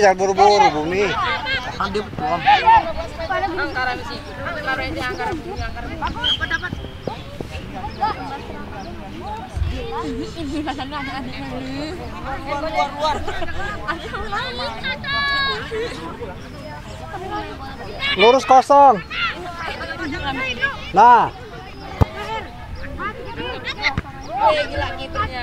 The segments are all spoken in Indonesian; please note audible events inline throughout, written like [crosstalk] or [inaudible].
bumi jangan buru-buru bumi. Ini. Dapat. Luar luar. Lurus kosong. Nah, Eh gila ngitungnya.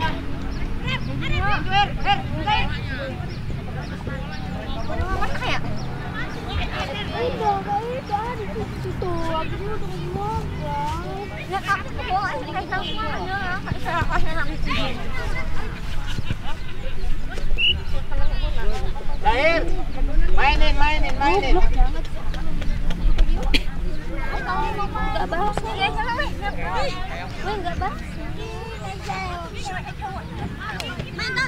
Lahir. Mainin, mainin, mainin. Enggak bahas nih kayaknya lah, Weh. Weh, enggak bahas. Mana?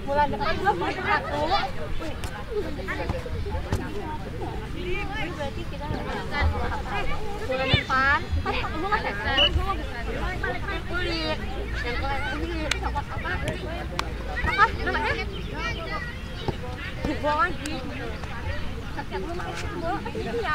Bulan depan belum masuk satu. Berarti kita bulan depan kan gue nggak seksel, gue mau beli yang kalian ini coklat apa? Apa namanya? Dibuang lagi. Setiap lu makan bola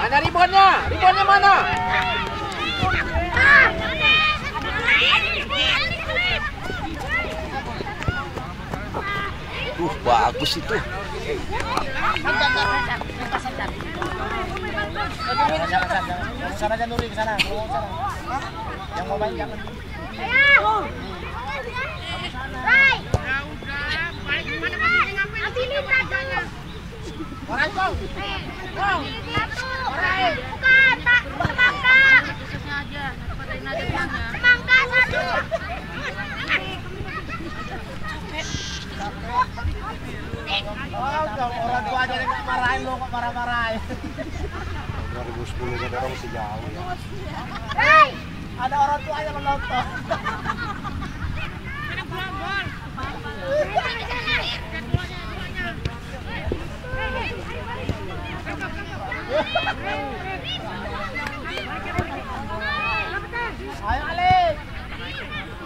Mana ribonnya? Ribonnya mana? Uh, bagus itu. Sana aja Nuri, ke sana. Kalau mau ke sana. Yang mau main jangan. Orang kau. Oh, orang tua aja yang marahin lo kok marah-marahin. 2010 kan orang masih jauh ya. Ada orang tua yang menonton.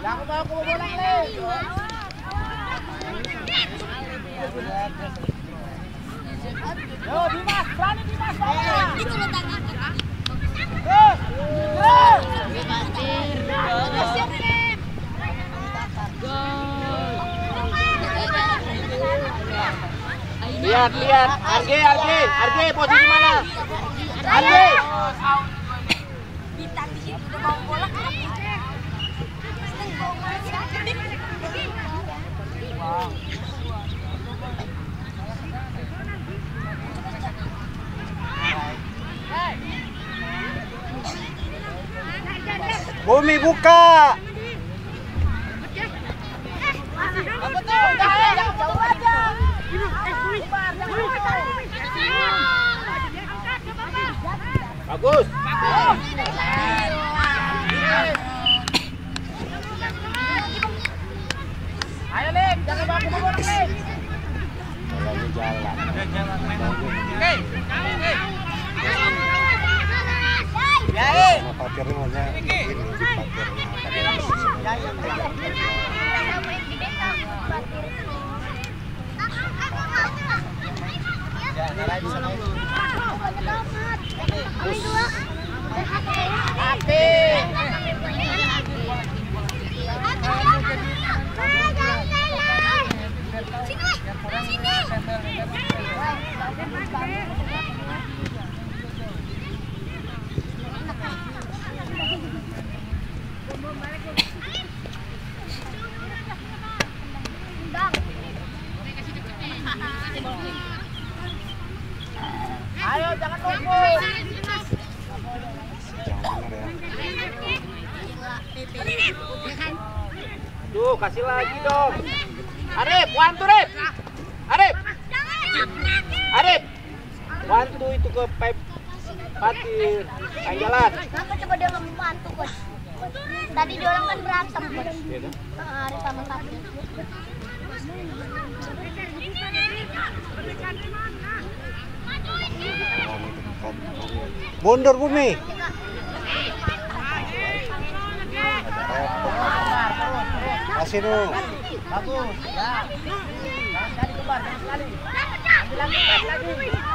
Yo Dimas, berani Dimas. Yo. Yo. Lihat, lihat. Arge, Arge, Arge, posisi mana? Arge. Bumi buka. Apa tuh? Jangan jauh aja. Bagus. Lagi jalan. Sama parkirnya aja ini parkirnya. Ya, Ayo, jangan. Jangan ya. Tuh, kasih lagi dong. Arif, one two, Arif. Arif, Arif. Two itu ke pipe patir. Kayak jalan. Kenapa coba dia nggak membantu, Bos? Tadi dia orang kan berantem, Bos. Hari sama tapi. Mundur Bumi. Kasih dulu. Bagus, ya. Jangan sekali keluar, jangan sekali. Ambil lagi, lagi.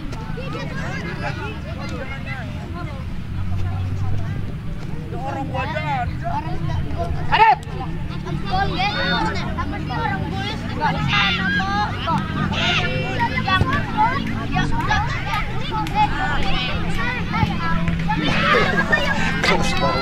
Orang gol Arif. gol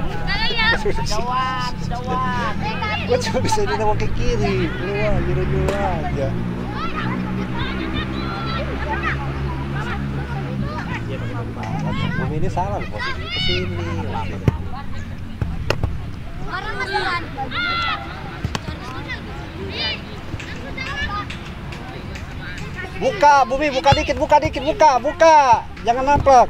Jawab, jawab. Gua cuma bisa ditembak ke kiri. Keluar, juru-juru aja. Bumi ini salah loh, posisi ke sini. Orang. Buka, Bumi, buka dikit, buka dikit, buka, buka. Jangan nampak.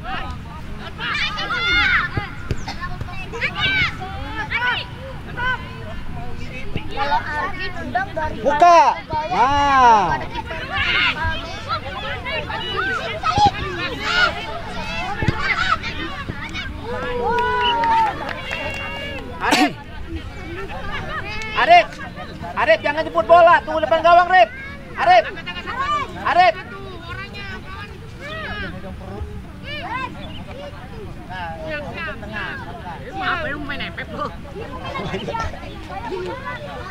Kalau Argi nendang dari Buka. Nah. Arif. Arif. Arif jangan jemput bola, tunggu depan gawang, Arif. Arif. Arif. Apa yang main lu? [laughs]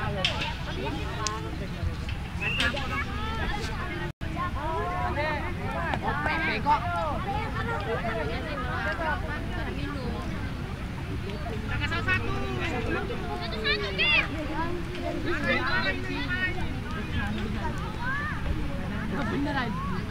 kok. Kakak satu. Satu satu, Gir. Bener.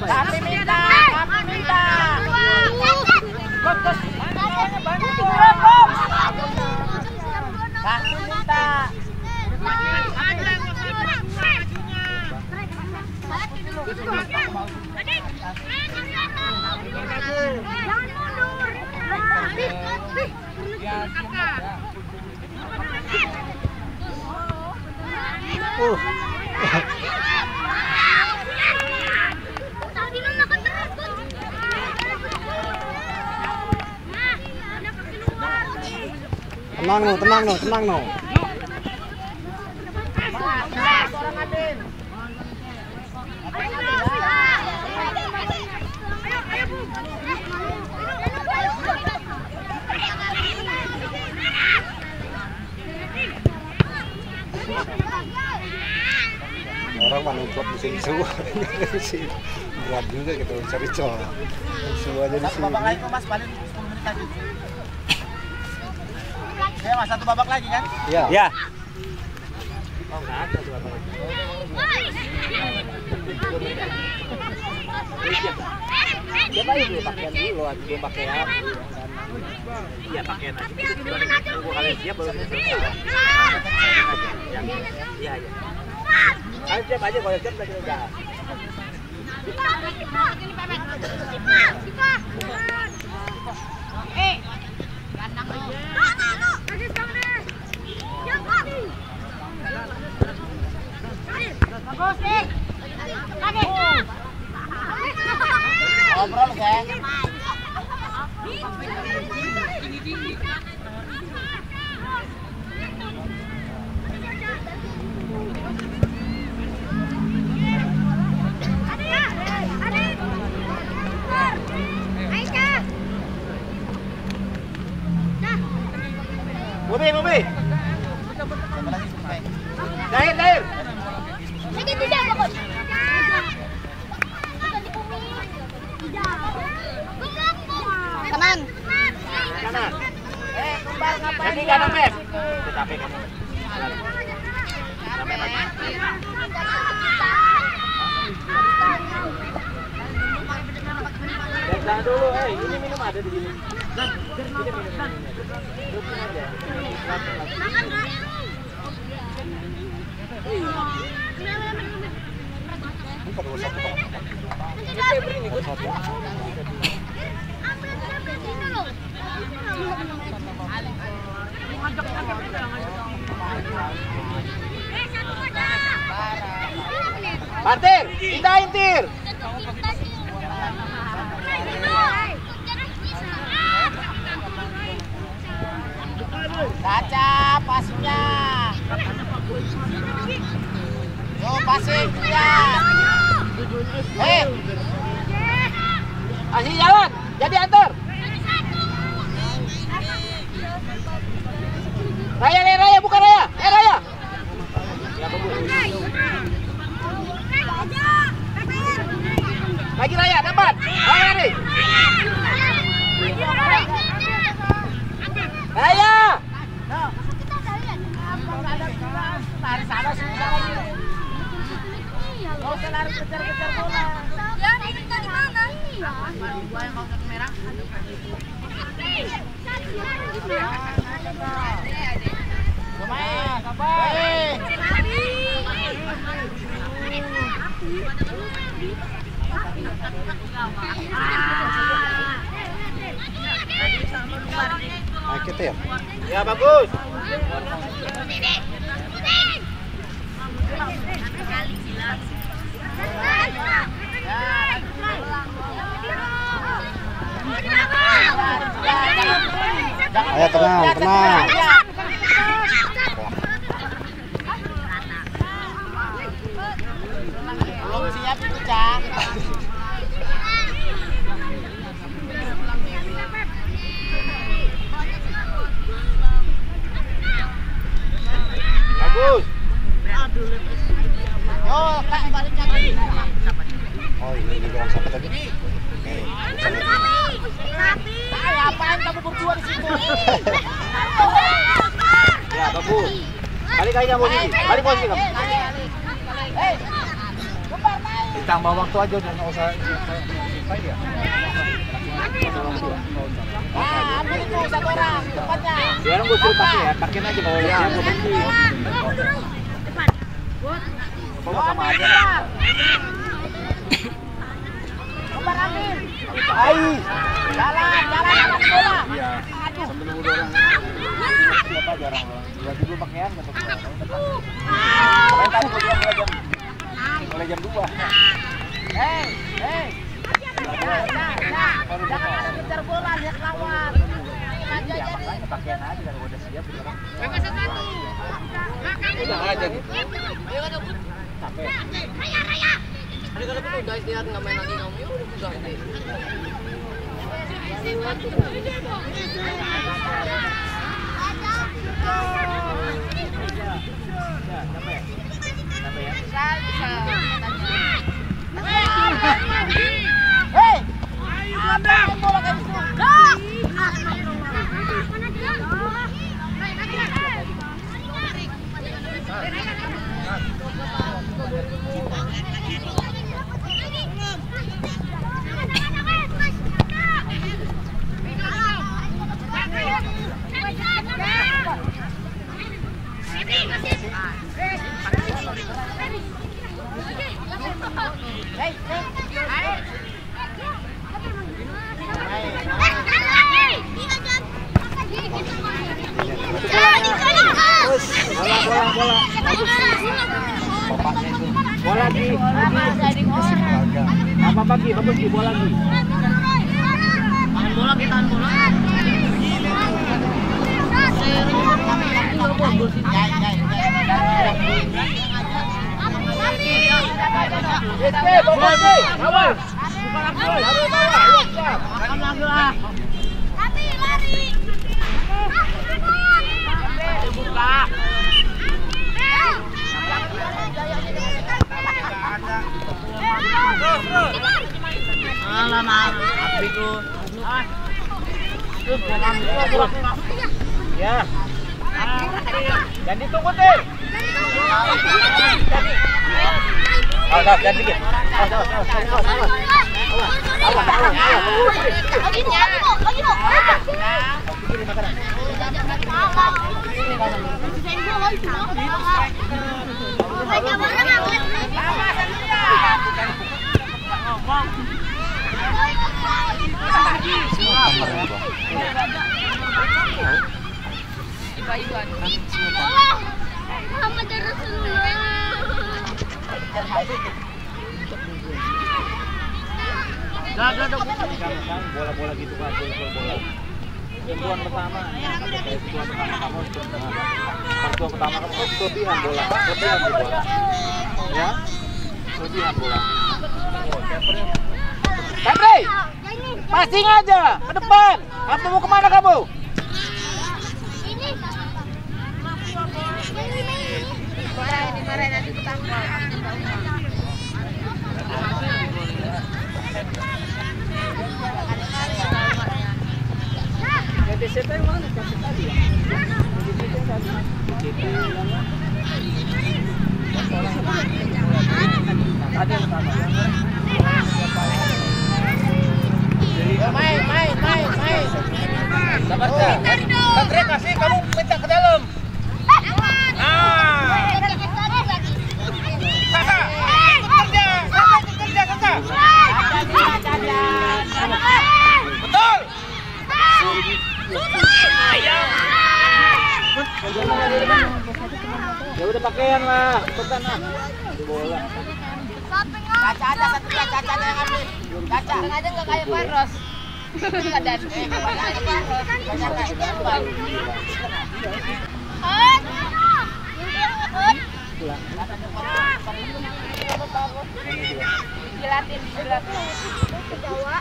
Kami minta, kami minta. Kos, Kami minta. Jangan mundur. Uh. Tadi lu makan takut. Nah, ada kaki luar. Tenang no, tenang no. Orang mana klub musim su. Berat juga gitu cari cowok. Su aja di sini. lagi kok mas, paling 10 menit lagi. Ya mas, satu babak lagi kan? Iya. Ya. Oh nggak ada satu babak lagi. Coba ini pakaian dulu, belum pakai apa? Iya pakaian aja. Tunggu kalian siap baru saya selesai. Ya, Iya iya. Kalian siap aja kalau siap lagi udah. Ngobrol geng. Bumi, Bumi. Dair, Dair. Lagi tidak bagus. Kanan. Kanan. Eh, kembar ngapain? Jadi kanan, Pep. Udah capek kamu. Capek lagi. Jangan dulu, eh ini minum ada di sini. Ini minum. Duduk aja. Makan nggak? Bukan dua satu Pak. Dua satu. Ambil ambil sini loh. Eh, satu aja. Partir, pindahin tir. Kaca pasnya. Yo passing dia. Eh, jalan. Jadi antar. Raya, Raya, Raya, bukan Raya. Eh, Raya. Ya. Lagi. Raya, lari. Raya. Lari sana susah lagi. Kau kan harus kejar-kejar bola. Ya, ini dari mana? Gua yang mau ke merah. Lumayan, sabar. Nah, kita ya. Ya bagus. Tenang, tenang. Belum siap itu, Cak. Bagus. Yo, Kak, balik lagi. Oh, ini ini bilang siapa tadi? Kamu berdua di situ? Ya, bagus. Balik aja posisi. Balik posisi kamu. Hei. Ditambah waktu aja udah nggak usah fight ya. Nah, ambil itu satu orang, tempatnya. Biar gue suruh pakai ya, pakai aja kalau mau bersih. Bawa sama aja. Kembar ambil. Ai. Jalan, jalan, jalan bola. Iya. Sambil nunggu dua. Siapa jarang orang. Dua dulu pakaian kata tadi gua bilang mulai jam mulai jam 2. Hei, hei. Jangan ada kejar bola, lihat lawan. Aja. pakaian aja kalau udah siap orang. Udah aja nih. Capek. Hari kalau itu guys lihat main lagi kamu, ya. Api tuh. Ya. Jangan ditunggu deh. Awas, awas, jangan dikit. Awas, awas, awas, awas, awas, awas. Awas, awas, Kan bola-bola gitu kan, bola-bola. Pertama, pertama kamu, oh, kelebihan bola, kelebihan bola, ya, kelebihan bola. Passing aja ke depan. Kamu mau ke mana kamu? Main, main, main, main. Sabar, Cak. Baterai kasih, kamu minta ke dalam. Nah. Kakak, kerja, kakak, kerja, kakak. Betul. Ya udah pakaian lah, cepetan lah. Bola. Caca ada satu caca caca yang ambil. Caca. aja nggak kayak Faros. Dan Jilatin, jilatin. Jawa.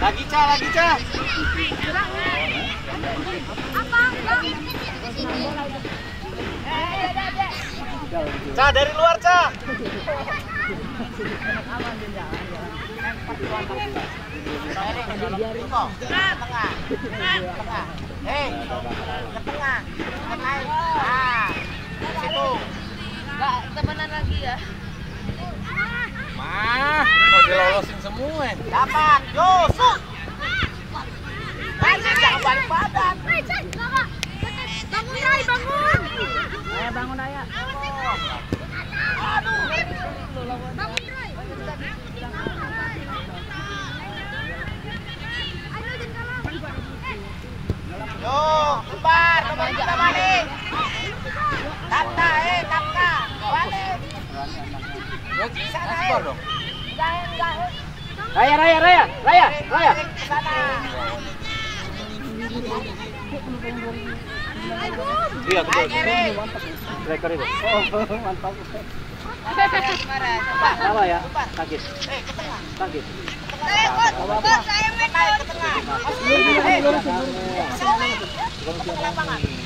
Lagi Ca, lagi Ca. Ca dari luar Ca. Hei, ke tengah. Naik. Ah, situ. Enggak temenan lagi ya. Mah, Mau dilolosin semua. dapat. Yusuf. Lanjut, jangan balik badan. Bangun Rai, bangun. Ayo bangun ayah. Bangun Rai. Yo, kembar, kembar kita balik. Kapta, eh, kapta. Balik. Sana, eh. dong. Jahe, jahe. Raya, raya, raya, raya, raya. Sana. Iya, mantap. Apa ya? Sakit, Eh, ke tengah. sakit. Naik ke tengah. Eh, ke lapangan.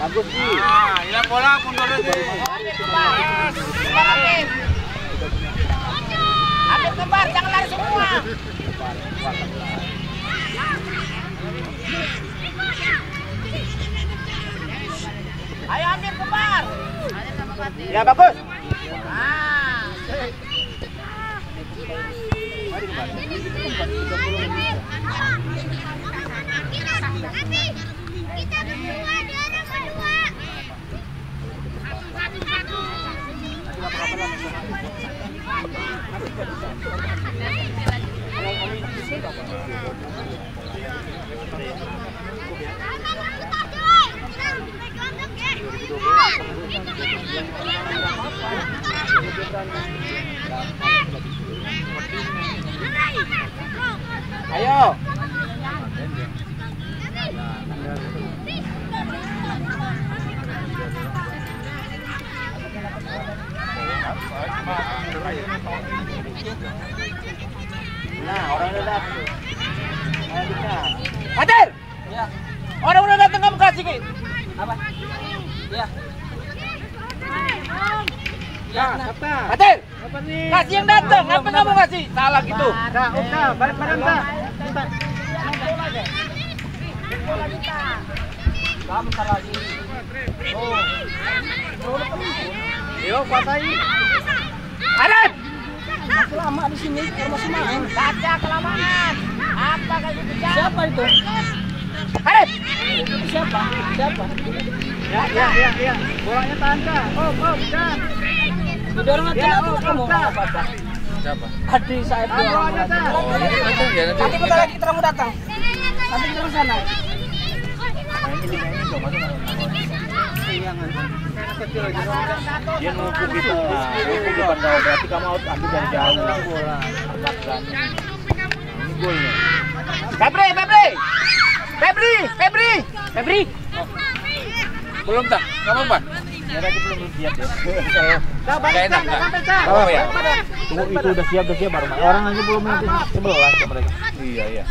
Bagus sih. Ah, hilang bola. Ambil kembar. Kembar ambil. Kembar, jangan lari semua. Ayo ambil kembar. Ya bagus. Ah. Kita berdua, ada berdua. Satu, satu. Ayo. Nah, orang udah datang. Ayo kita. Hadir. Orang udah datang kamu kasih ke. Apa? Ya. Ya, apa? Hadir. Apa nih? Kasih yang datang. Apa kamu kasih? Salah gitu. Dah, udah, balik badan dah. Kamu salah lagi. Oh. Yo, kuasai. Hadir. Masih lama di sini, masih main. Baca kelamaan. Apa kasih bicara? Siapa itu? Hadir. Siapa? Siapa? Ya, ya, ya, ya. Bolanya kah? Om, om, dah. Didorong aja ya, kamu. Siapa? Adi saya itu. Bolanya dah. Nanti bentar lagi kita mau datang. Nanti kita ke sana. Dia numpuk itu, numpuk depan kau. Berarti kamu harus ambil dari jauh. Bola. Ini golnya. Febri, Febri. Febri, Febri. Febri. Belum tak? Kamu apa? Ya belum siap ya. Gak enak nggak? Apa ya? Tunggu itu udah siap udah siap baru. Orang aja belum nanti sebelas ke mereka. Iya iya.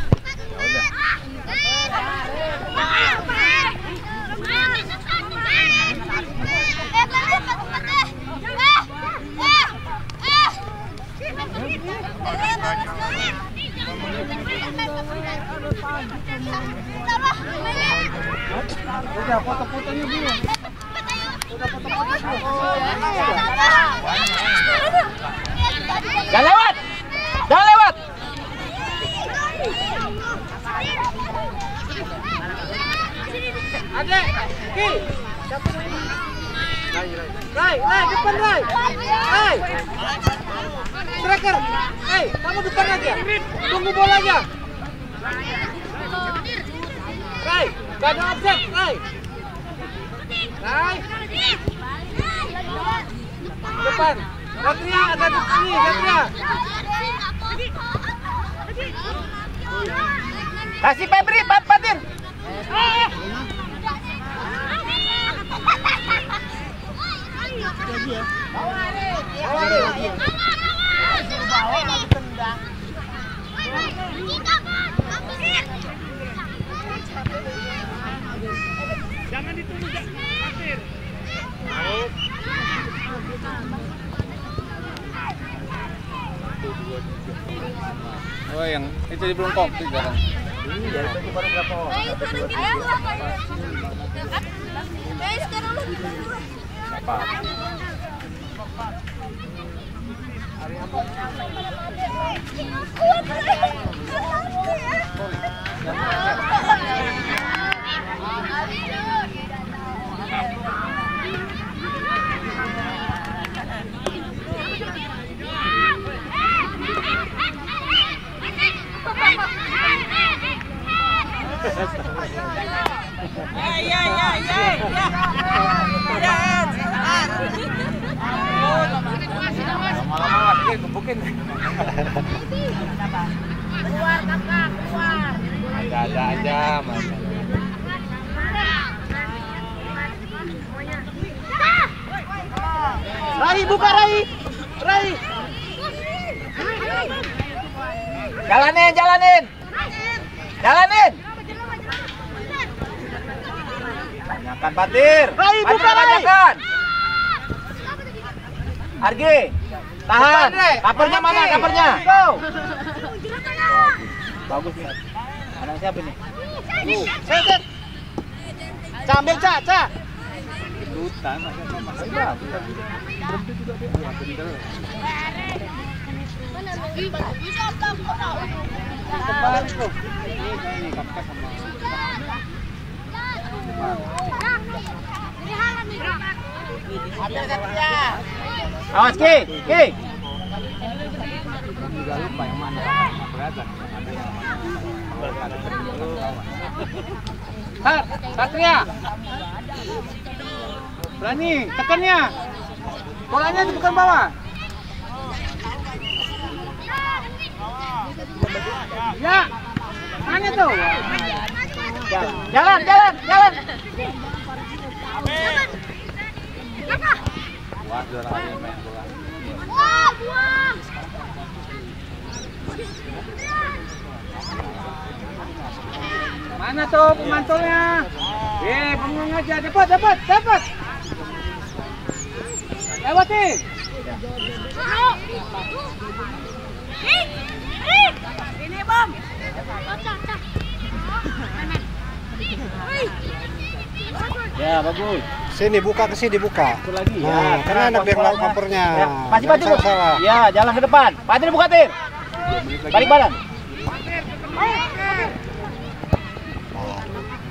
Lama-lama lagi gebukin. keluar kakak, keluar. Ada-ada aja, Mas. Rai, buka Rai. Rai. Jalanin, jalanin. Jalanin. Tanyakan Patir. Rai, buka Rai. Argi. Tahan. Kapernya mana? Kapernya. Go. Bagus nih. Anak siapa ini? Uh, set, set. Ca, Ca. Ini ini kakak sama. Awas Ki, Ki. Juga lupa yang mana. Sat, Satria. Berani, tekannya. Bolanya di bukan bawah. Ya. Mana tuh? Jalan, jalan, jalan. Wah, udah orang yang main bola. Wah, buang. Mana tuh pemantulnya? Eh, bengong aja. Dapat, dapat, dapat. Lewatin. Ini bom. Ya, bagus. Sini buka ke sini buka. Satu lagi. Nah, karena anak yang lawan covernya. Ya, masih Jangan Patir. Ya, jalan ke depan. Patir buka Tir. Balik badan.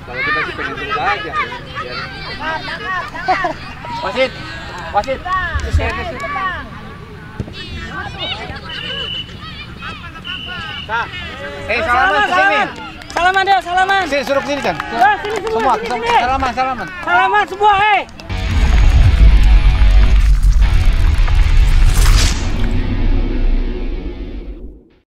Kalau kita sih pengen tunggu aja. Wasit. Wasit. Nah, eh salaman ke sini. Salaman deh, salaman. Sini suruh sini kan. Wah, sini semua, Semua, sini, semua. sini. salaman, salaman. Salaman semua, eh.